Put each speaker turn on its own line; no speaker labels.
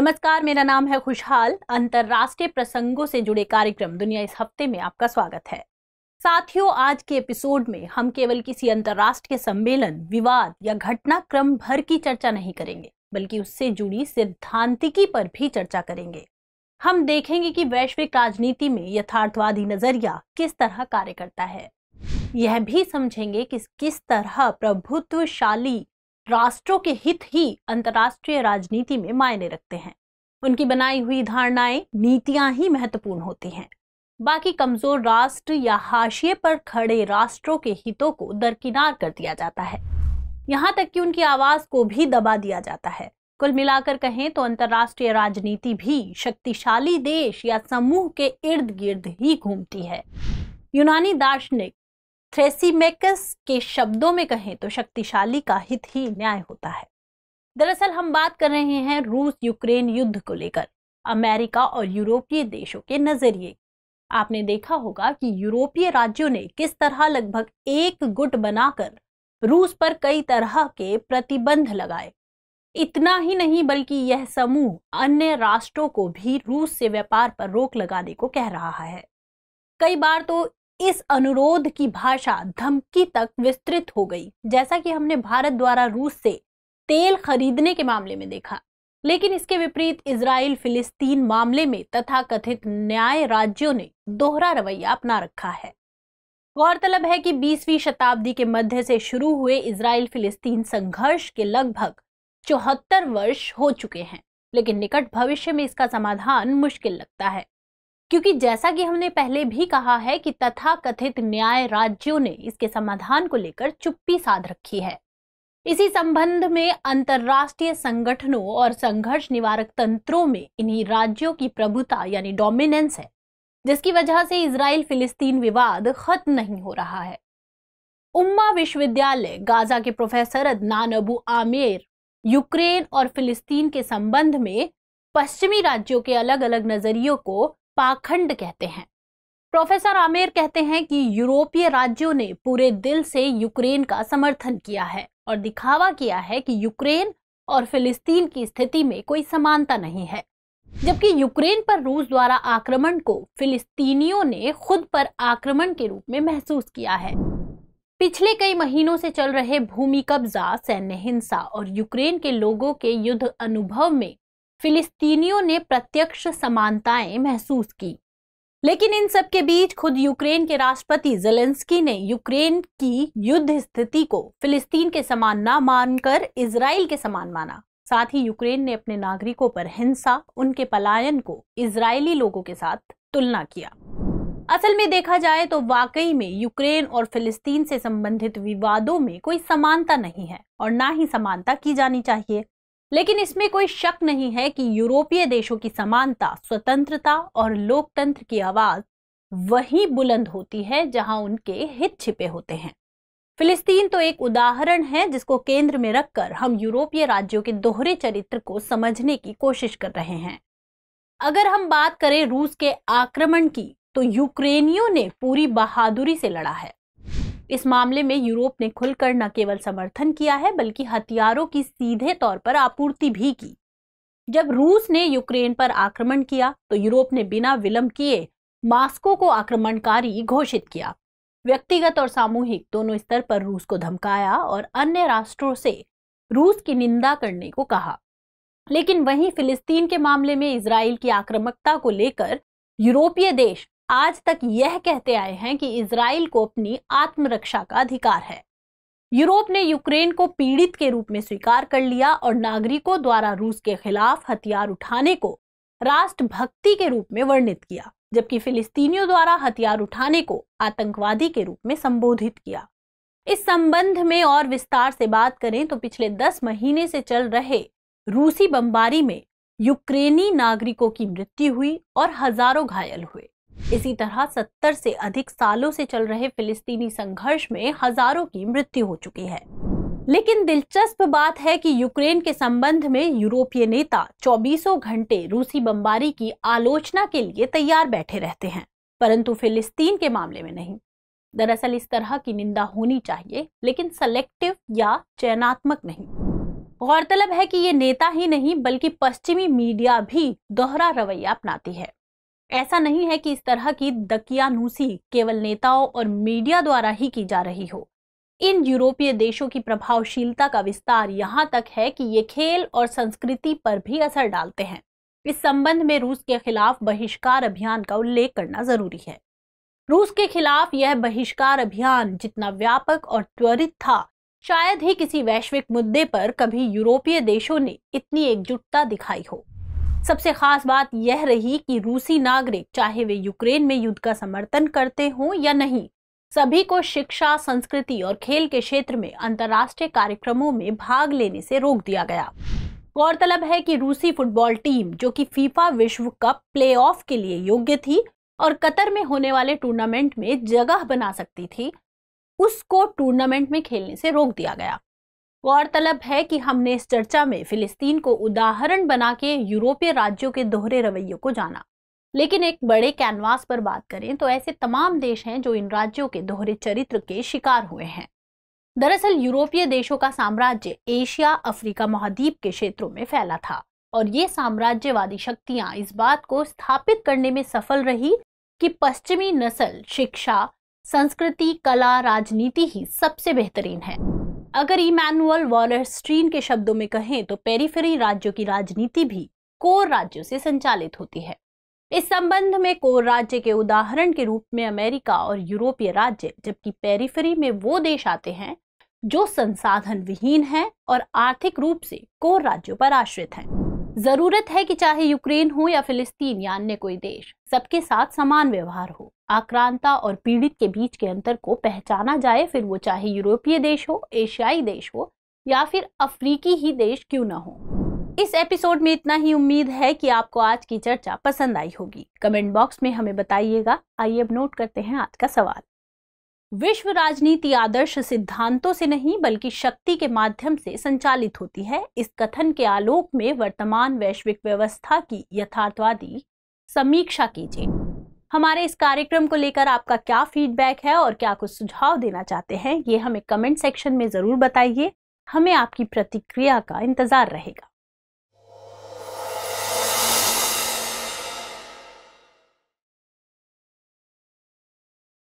नमस्कार, मेरा नाम है खुशहाल। अंतर्राष्ट्रीय प्रसंगों से जुड़े कार्यक्रम दुनिया इस हफ़्ते में आपका स्वागत है। साथियों, आज के एपिसोड में हम केवल किसी अंतर्राष्ट्रीय सम्मेलन, विवाद या घटनाक्रम भर की चर्चा नहीं करेंगे, बल्कि उससे जुड़ी सिद्धांतिकी पर भी चर्चा करेंगे। हम देखेंगे कि वैश्विक राजनीति में यथार्थवादी नज़रिया किस तरह कार्य करता है। यह भी समझेंगे कि किस तरह प्रभुत्वशाली राष्ट्रों के हित ही अंतर्राष्ट्रीय राजनीति में मायने रखते हैं। उनकी बनाई हुई धारणाएँ नीतियाँ ही महत्वपूर्ण होती हैं। बाकी कमज़ोर राष्ट्र या हाशिए पर खड़े राष्ट्रों के हितों को दरकिनार कर दिया जाता है। यहाँ तक कि उनकी आवाज़ को भी दबा दिया जाता है। कुल मिलाकर कहें तो अंतर्राष्ट्रीय राजनीति भी शक्तिशाली देश या समूह के इर्द गिर्द ही घूमती है। यूनानी दार्शनिक थ्रेसीमेकस के शब्दों में कहें तो शक्तिशाली का हित ही न्याय होता है। दरअसल हम बात कर रहे हैं रूस यूक्रेन युद्ध को लेकर, अमेरिका और यूरोपीय देशों के नज़रिए। आपने देखा होगा कि यूरोपीय राज्यों ने किस तरह लगभग एक गुट बनाकर रूस पर कई तरह के प्रतिबंध लगाए। इतना ही नहीं बल्कि यह समूह अन्य राष्ट्रों को भी रूस से व्यापार पर रोक लगाने को कह रहा है। कई बार तो इस अनुरोध की भाषा धमकी तक विस्तृत हो गई, जैसा कि हमने भारत द्वारा रूस से तेल खरीदने के मामले में देखा। लेकिन इसके विपरीत इसराइल फिलिस्तीन मामले में तथा कथित न्याय राज्यों ने दोहरा रवैया अपना रखा है। गौरतलब है कि 20वीं शताब्दी के मध्य से शुरू हुए इसराइल फिलिस्तीन संघर्ष के लगभग चौहत्तर वर्ष हो चुके हैं, लेकिन निकट भविष्य में इसका समाधान मुश्किल लगता है। क्योंकि जैसा कि हमने पहले भी कहा है कि तथा कथित न्याय राज्यों ने इसके समाधान को लेकर चुप्पी साध रखी है। इसी संबंध में अंतरराष्ट्रीय संगठनों और संघर्ष निवारक तंत्रों में इन्हीं राज्यों की प्रभुता, यानी डोमिनेंस है, जिसकी वजह से इसराइल फिलिस्तीन विवाद खत्म नहीं हो रहा है। उम्मा विश्वविद्यालय, गाजा के professor Adnan Abu Amir, Ukraine और फिलिस्तीन के संबंध में पश्चिमी राज्यों के अलग अलग नजरियों को पाखंड कहते हैं। प्रोफेसर आमेर कहते हैं कि यूरोपीय राज्यों ने पूरे दिल से यूक्रेन का समर्थन किया है और दिखावा किया है कि यूक्रेन और फिलिस्तीन की स्थिति में कोई समानता नहीं है। जबकि यूक्रेन पर रूस द्वारा आक्रमण को फिलिस्तीनियों ने खुद पर आक्रमण के रूप में महसूस किया है। पिछले कई महीनों से चल रहे भूमि कब्जा, सैन्य हिंसा और यूक्रेन के लोगों के युद्ध अनुभव में फिलिस्तीनियों ने प्रत्यक्ष समानताएँ महसूस की। लेकिन इन सब के बीच खुद यूक्रेन के राष्ट्रपति जेलेंस्की ने यूक्रेन की युद्ध स्थिति को फिलिस्तीन के समान न मानकर इसराइल के समान माना। साथ ही यूक्रेन ने अपने नागरिकों पर हिंसा, उनके पलायन को इजरायली लोगों के साथ तुलना किया। असल में देखा जाए तो वाकई में यूक्रेन और फिलिस्तीन से संबंधित विवादों में कोई समानता नहीं है और ना ही समानता की जानी चाहिए। लेकिन इसमें कोई शक नहीं है कि यूरोपीय देशों की समानता, स्वतंत्रता और लोकतंत्र की आवाज़ वही बुलंद होती है जहाँ उनके हित छिपे होते हैं। फिलिस्तीन तो एक उदाहरण है जिसको केंद्र में रखकर हम यूरोपीय राज्यों के दोहरे चरित्र को समझने की कोशिश कर रहे हैं। अगर हम बात करें रूस के आक्रमण की तो यूक्रेनियों ने पूरी बहादुरी से लड़ा है। इस मामले में यूरोप ने खुलकर न केवल समर्थन किया है, बल्कि हथियारों की सीधे तौर पर आपूर्ति भी की। जब रूस ने यूक्रेन पर आक्रमण किया तो यूरोप ने बिना विलंब किए मास्को को आक्रमणकारी घोषित किया। व्यक्तिगत और सामूहिक दोनों स्तर पर रूस को धमकाया और अन्य राष्ट्रों से रूस की निंदा करने को कहा। लेकिन वहीं फिलिस्तीन के मामले में इसराइल की आक्रामकता को लेकर यूरोपीय देश आज तक यह कहते आए हैं कि इसराइल को अपनी आत्मरक्षा का अधिकार है। यूरोप ने यूक्रेन को पीड़ित के रूप में स्वीकार कर लिया और नागरिकों द्वारा रूस के खिलाफ हथियार उठाने को राष्ट्रभक्ति के रूप में वर्णित किया, जबकि फिलिस्तीनियों द्वारा हथियार उठाने को आतंकवादी के रूप में संबोधित किया। इस संबंध में और विस्तार से बात करें तो पिछले दस महीने से चल रहे रूसी बमबारी में यूक्रेनी नागरिकों की मृत्यु हुई और हज़ारों घायल हुए। इसी तरह सत्तर से अधिक सालों से चल रहे फिलिस्तीनी संघर्ष में हज़ारों की मृत्यु हो चुकी है। लेकिन दिलचस्प बात है कि यूक्रेन के संबंध में यूरोपीय नेता चौबीसों घंटे रूसी बमबारी की आलोचना के लिए तैयार बैठे रहते हैं, परंतु फिलिस्तीन के मामले में नहीं। दरअसल इस तरह की निंदा होनी चाहिए, लेकिन सेलेक्टिव या चयनात्मक नहीं। गौरतलब है कि ये नेता ही नहीं, बल्कि पश्चिमी मीडिया भी दोहरा रवैया अपनाती है। ऐसा नहीं है कि इस तरह की दकियानूसी केवल नेताओं और मीडिया द्वारा ही की जा रही हो। इन यूरोपीय देशों की प्रभावशीलता का विस्तार यहाँ तक है कि ये खेल और संस्कृति पर भी असर डालते हैं। इस संबंध में रूस के खिलाफ बहिष्कार अभियान का उल्लेख करना ज़रूरी है। रूस के खिलाफ यह बहिष्कार अभियान जितना व्यापक और त्वरित था, शायद ही किसी वैश्विक मुद्दे पर कभी यूरोपीय देशों ने इतनी एकजुटता दिखाई हो। सबसे खास बात यह रही कि रूसी नागरिक, चाहे वे यूक्रेन में युद्ध का समर्थन करते हों या नहीं, सभी को शिक्षा, संस्कृति और खेल के क्षेत्र में अंतर्राष्ट्रीय कार्यक्रमों में भाग लेने से रोक दिया गया। गौरतलब है कि रूसी फुटबॉल टीम, जो कि फीफा विश्व कप प्लेऑफ के लिए योग्य थी और कतर में होने वाले टूर्नामेंट में जगह बना सकती थी, उसको टूर्नामेंट में खेलने से रोक दिया गया। गौरतलब है कि हमने इस चर्चा में फिलिस्तीन को उदाहरण बना के यूरोपीय राज्यों के दोहरे रवैयों को जाना। लेकिन एक बड़े कैनवास पर बात करें तो ऐसे तमाम देश हैं जो इन राज्यों के दोहरे चरित्र के शिकार हुए हैं। दरअसल यूरोपीय देशों का साम्राज्य एशिया, अफ्रीका महाद्वीप के क्षेत्रों में फैला था और ये साम्राज्यवादी शक्तियाँ इस बात को स्थापित करने में सफल रही कि पश्चिमी नस्ल, शिक्षा, संस्कृति, कला, राजनीति ही सबसे बेहतरीन है। अगर इमानुअल वॉलर स्ट्रीन के शब्दों में कहें तो पेरीफेरी राज्यों की राजनीति भी कोर राज्यों से संचालित होती है। इस संबंध में कोर राज्य के उदाहरण के रूप में अमेरिका और यूरोपीय राज्य, जबकि पेरीफेरी में वो देश आते हैं जो संसाधन विहीन हैं और आर्थिक रूप से कोर राज्यों पर आश्रित हैं। ज़रूरत है कि चाहे यूक्रेन हो या फिलिस्तीन या अन्य कोई देश, सबके साथ समान व्यवहार हो। आक्रांता और पीड़ित के बीच के अंतर को पहचाना जाए, फिर वो चाहे यूरोपीय देश हो, एशियाई देश हो, या फिर अफ्रीकी ही देश क्यों ना हो। इस एपिसोड में इतना ही उम्मीद है कि आपको आज की चर्चा पसंद आई होगी। कमेंट बॉक्स में हमें बताइएगा। आइए अब नोट करते हैं आज का सवाल। विश्व राजनीति आदर्श सिद्धांतों से नहीं, बल्कि शक्ति के माध्यम से संचालित होती है। इस कथन के आलोक में वर्तमान वैश्विक व्यवस्था की यथार्थवादी समीक्षा कीजिए। हमारे इस कार्यक्रम को लेकर आपका क्या फीडबैक है और क्या कुछ सुझाव देना चाहते हैं, ये हमें कमेंट सेक्शन में ज़रूर बताइए। हमें आपकी प्रतिक्रिया का इंतज़ार रहेगा।